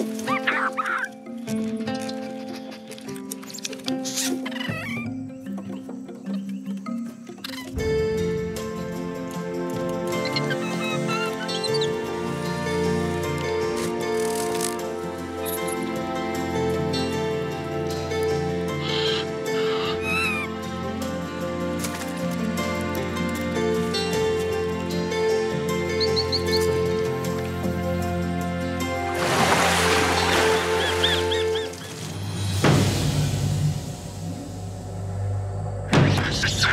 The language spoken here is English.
Mm-hmm. Bye.